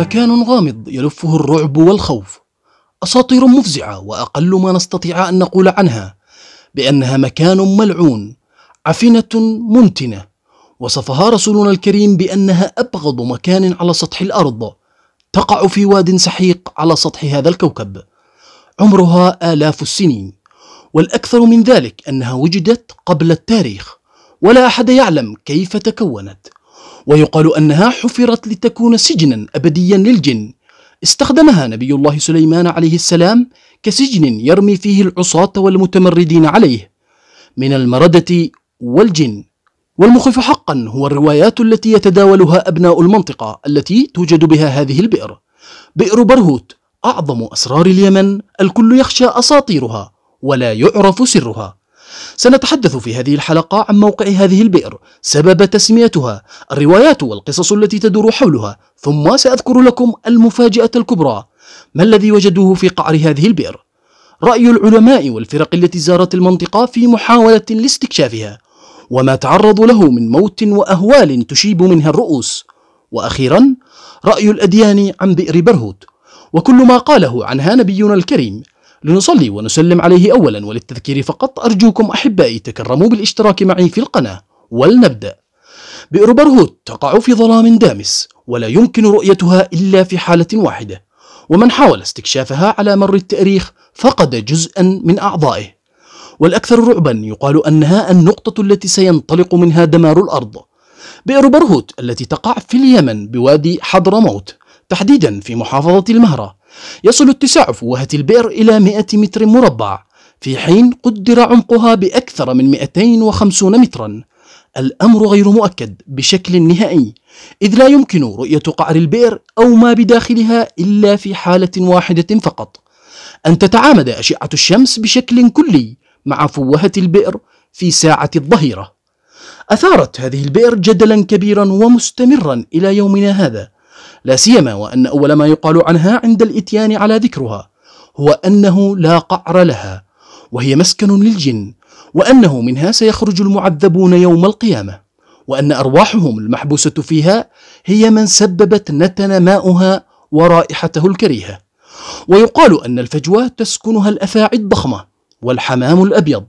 مكان غامض يلفه الرعب والخوف. أساطير مفزعة وأقل ما نستطيع أن نقول عنها بأنها مكان ملعون عفنة منتنة. وصفها رسولنا الكريم بأنها أبغض مكان على سطح الأرض تقع في واد سحيق على سطح هذا الكوكب. عمرها آلاف السنين. والأكثر من ذلك أنها وجدت قبل التاريخ ولا أحد يعلم كيف تكونت. ويقال أنها حفرت لتكون سجنا ابديا للجن. استخدمها نبي الله سليمان عليه السلام كسجن يرمي فيه العصاة والمتمردين عليه. من المردة والجن. والمخيف حقا هو الروايات التي يتداولها أبناء المنطقة التي توجد بها هذه البئر. بئر برهوت أعظم أسرار اليمن الكل يخشى أساطيرها ولا يعرف سرها. سنتحدث في هذه الحلقة عن موقع هذه البئر سبب تسميتها الروايات والقصص التي تدور حولها ثم سأذكر لكم المفاجأة الكبرى. ما الذي وجدوه في قعر هذه البئر؟ رأي العلماء والفرق التي زارت المنطقة في محاولة لاستكشافها وما تعرضوا له من موت وأهوال تشيب منها الرؤوس. وأخيرا رأي الأديان عن بئر برهوت وكل ما قاله عنها نبينا الكريم لنصلي ونسلم عليه أولا وللتذكير فقط. أرجوكم أحبائي تكرموا بالاشتراك معي في القناة ولنبدأ. بئر برهوت تقع في ظلام دامس ولا يمكن رؤيتها إلا في حالة واحدة ومن حاول استكشافها على مر التاريخ فقد جزءا من أعضائه. والأكثر رعبا يقال أنها النقطة التي سينطلق منها دمار الأرض. بئر برهوت التي تقع في اليمن بوادي حضرموت تحديدا في محافظة المهرة. يصل اتساع فوهة البئر إلى 100 متر مربع في حين قدر عمقها بأكثر من 250 مترا. الأمر غير مؤكد بشكل نهائي إذ لا يمكن رؤية قعر البئر أو ما بداخلها إلا في حالة واحدة فقط أن تتعامد أشعة الشمس بشكل كلي مع فوهة البئر في ساعة الظهيرة. أثارت هذه البئر جدلا كبيرا ومستمرا إلى يومنا هذا لا سيما وأن أول ما يقال عنها عند الإتيان على ذكرها هو أنه لا قعر لها وهي مسكن للجن وأنه منها سيخرج المعذبون يوم القيامة وأن أرواحهم المحبوسة فيها هي من سببت نتن ماؤها ورائحته الكريهة. ويقال أن الفجوة تسكنها الأفاعي الضخمة والحمام الأبيض.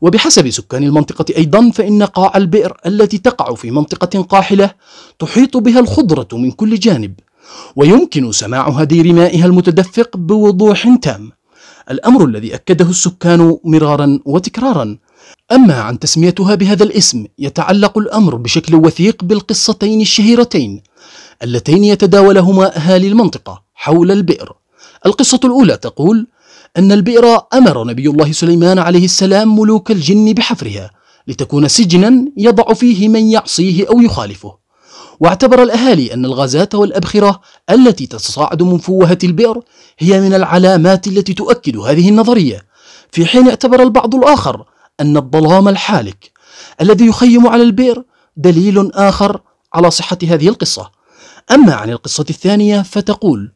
وبحسب سكان المنطقة أيضا فإن قاع البئر التي تقع في منطقة قاحلة تحيط بها الخضرة من كل جانب ويمكن سماع هدير مائها المتدفق بوضوح تام. الأمر الذي أكده السكان مرارا وتكرارا. أما عن تسميتها بهذا الاسم يتعلق الأمر بشكل وثيق بالقصتين الشهيرتين اللتين يتداولهما أهالي المنطقة حول البئر. القصة الأولى تقول أن البئر أمر نبي الله سليمان عليه السلام ملوك الجن بحفرها لتكون سجنا يضع فيه من يعصيه أو يخالفه. واعتبر الأهالي أن الغازات والأبخرة التي تتصاعد من فوهة البئر هي من العلامات التي تؤكد هذه النظرية في حين اعتبر البعض الآخر أن الظلام الحالك الذي يخيم على البئر دليل آخر على صحة هذه القصة. أما عن القصة الثانية فتقول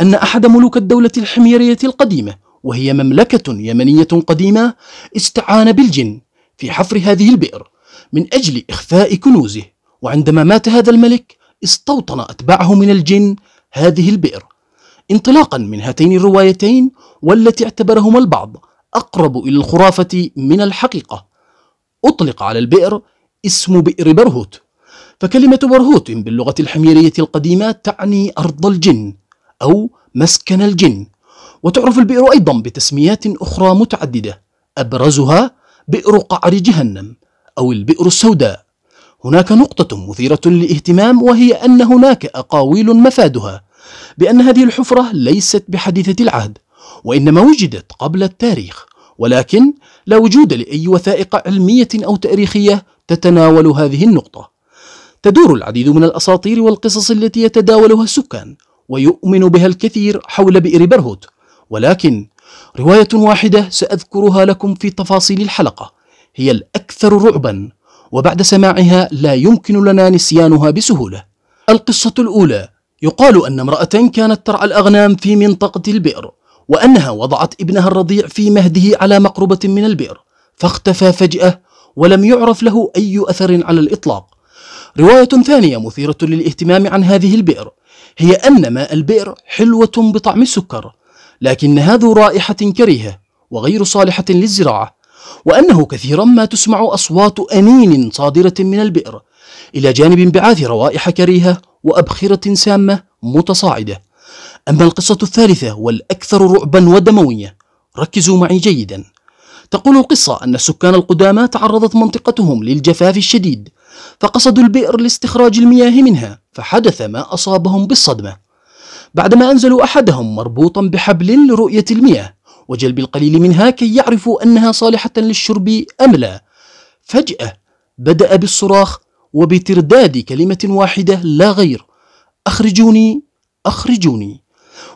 أن أحد ملوك الدولة الحميرية القديمة وهي مملكة يمنية قديمة استعان بالجن في حفر هذه البئر من أجل إخفاء كنوزه. وعندما مات هذا الملك استوطن أتباعه من الجن هذه البئر. انطلاقا من هاتين الروايتين والتي اعتبرهما البعض أقرب إلى الخرافة من الحقيقة. أطلق على البئر اسم بئر برهوت. فكلمة برهوت باللغة الحميرية القديمة تعني أرض الجن أو مسكن الجن. وتعرف البئر أيضا بتسميات أخرى متعددة. أبرزها بئر قعر جهنم أو البئر السوداء. هناك نقطة مثيرة للاهتمام وهي أن هناك أقاويل مفادها بأن هذه الحفرة ليست بحديثة العهد وإنما وجدت قبل التاريخ ولكن لا وجود لأي وثائق علمية أو تاريخية تتناول هذه النقطة. تدور العديد من الأساطير والقصص التي يتداولها السكان ويؤمن بها الكثير حول بئر برهوت. ولكن رواية واحدة سأذكرها لكم في تفاصيل الحلقة هي الأكثر رعبا وبعد سماعها لا يمكن لنا نسيانها بسهولة. القصة الأولى يقال أن امرأة كانت ترعى الأغنام في منطقة البئر وأنها وضعت ابنها الرضيع في مهده على مقربة من البئر فاختفى فجأة ولم يعرف له أي أثر على الإطلاق. رواية ثانية مثيرة للاهتمام عن هذه البئر هي أن ماء البئر حلوة بطعم السكر لكنها ذو رائحة كريهة وغير صالحة للزراعة وأنه كثيرا ما تسمع أصوات أنين صادرة من البئر إلى جانب انبعاث روائح كريهة وأبخرة سامة متصاعدة. أما القصة الثالثة والأكثر رعبا ودموية ركزوا معي جيدا. تقول القصة أن السكان القدامى تعرضت منطقتهم للجفاف الشديد فقصدوا البئر لاستخراج المياه منها فحدث ما أصابهم بالصدمة. بعدما أنزلوا أحدهم مربوطا بحبل لرؤية المياه وجلب القليل منها كي يعرفوا أنها صالحة للشرب أم لا. فجأة بدأ بالصراخ وبترداد كلمة واحدة لا غير أخرجوني أخرجوني.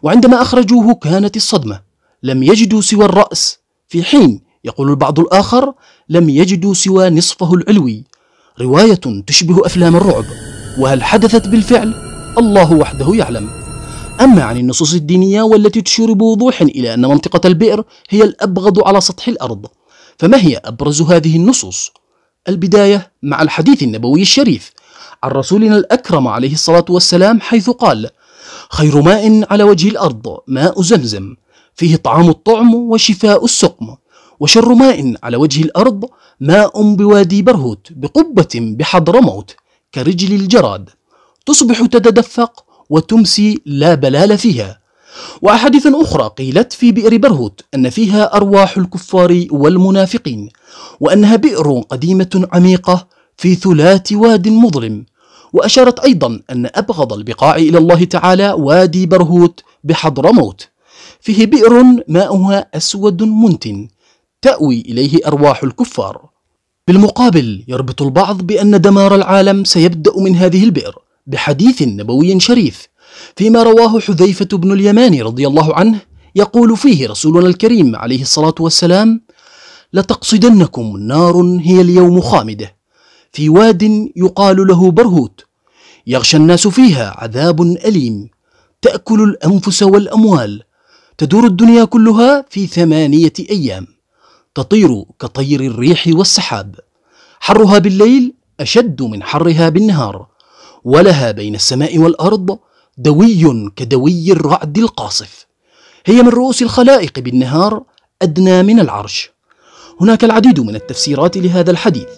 وعندما أخرجوه كانت الصدمة لم يجدوا سوى الرأس. في حين يقول البعض الآخر لم يجدوا سوى نصفه العلوي. رواية تشبه أفلام الرعب. وهل حدثت بالفعل؟ الله وحده يعلم. أما عن النصوص الدينية والتي تشير بوضوح إلى أن منطقة البئر هي الأبغض على سطح الأرض فما هي أبرز هذه النصوص؟ البداية مع الحديث النبوي الشريف عن رسولنا الأكرم عليه الصلاة والسلام حيث قال خير ماء على وجه الأرض ماء زمزم فيه طعام الطعم وشفاء السقم وشر ماء على وجه الأرض ماء بوادي برهوت بقبة بحضر موت كرجل الجراد تصبح تتدفق وتمسي لا بلال فيها. وأحاديث أخرى قيلت في بئر برهوت أن فيها أرواح الكفار والمنافقين وأنها بئر قديمة عميقة في ثلاث واد مظلم. وأشارت أيضا أن أبغض البقاع إلى الله تعالى وادي برهوت بحضرموت. فيه بئر ماؤها أسود منتن تأوي إليه أرواح الكفار. بالمقابل يربط البعض بأن دمار العالم سيبدأ من هذه البئر. بحديث نبوي شريف فيما رواه حذيفة بن اليمان رضي الله عنه يقول فيه رسولنا الكريم عليه الصلاة والسلام لتقصدنكم نار هي اليوم خامدة في واد يقال له برهوت يغشى الناس فيها عذاب أليم تأكل الأنفس والأموال تدور الدنيا كلها في ثمانية أيام تطير كطير الريح والسحاب حرها بالليل أشد من حرها بالنهار ولها بين السماء والأرض دوي كدوي الرعد القاصف. هي من رؤوس الخلائق بالنهار أدنى من العرش. هناك العديد من التفسيرات لهذا الحديث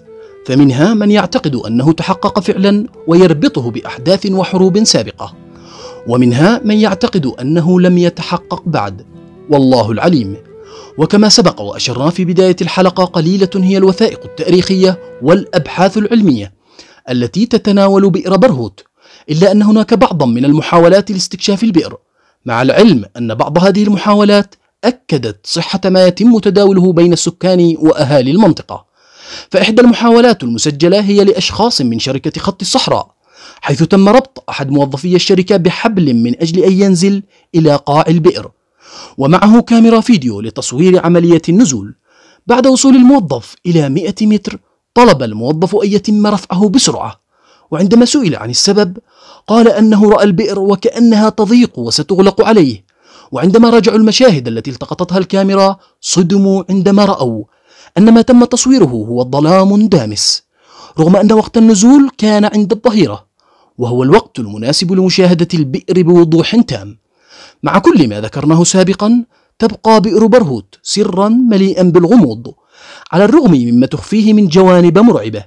فمنها من يعتقد أنه تحقق فعلا ويربطه بأحداث وحروب سابقة. ومنها من يعتقد أنه لم يتحقق بعد. والله العليم. وكما سبق وأشرنا في بداية الحلقة قليلة هي الوثائق التاريخية والأبحاث العلمية. التي تتناول بئر برهوت إلا أن هناك بعضا من المحاولات لاستكشاف البئر. مع العلم أن بعض هذه المحاولات أكدت صحة ما يتم تداوله بين السكان وأهالي المنطقة. فإحدى المحاولات المسجلة هي لأشخاص من شركة خط الصحراء حيث تم ربط أحد موظفي الشركة بحبل من أجل أن ينزل إلى قاع البئر. ومعه كاميرا فيديو لتصوير عملية النزول. بعد وصول الموظف إلى 100 متر طلب الموظف أن يتم رفعه بسرعة. وعندما سئل عن السبب قال أنه رأى البئر وكأنها تضيق وستغلق عليه. وعندما راجعوا المشاهد التي التقطتها الكاميرا صدموا عندما رأوا أن ما تم تصويره هو ظلام دامس رغم أن وقت النزول كان عند الظهيرة وهو الوقت المناسب لمشاهدة البئر بوضوح تام. مع كل ما ذكرناه سابقا تبقى بئر برهوت سرا مليئا بالغموض. على الرغم مما تخفيه من جوانب مرعبة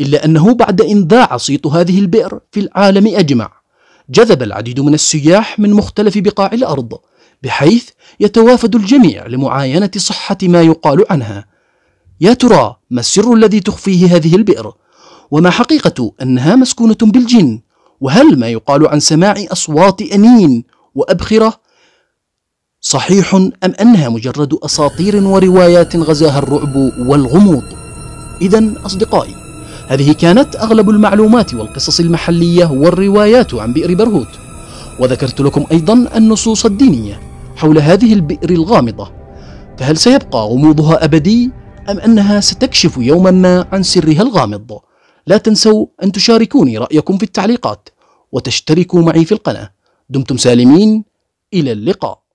إلا أنه بعد إن ذاع صيت هذه البئر في العالم أجمع جذب العديد من السياح من مختلف بقاع الأرض بحيث يتوافد الجميع لمعاينة صحة ما يقال عنها. يا ترى ما السر الذي تخفيه هذه البئر؟ وما حقيقة أنها مسكونة بالجن؟ وهل ما يقال عن سماع أصوات أنين وأبخرة صحيح أم أنها مجرد أساطير وروايات غزاها الرعب والغموض؟ إذا أصدقائي هذه كانت أغلب المعلومات والقصص المحلية والروايات عن بئر برهوت. وذكرت لكم أيضا النصوص الدينية حول هذه البئر الغامضة. فهل سيبقى غموضها أبدي أم أنها ستكشف يوما ما عن سرها الغامض؟ لا تنسوا أن تشاركوني رأيكم في التعليقات وتشتركوا معي في القناة. دمتم سالمين. إلى اللقاء.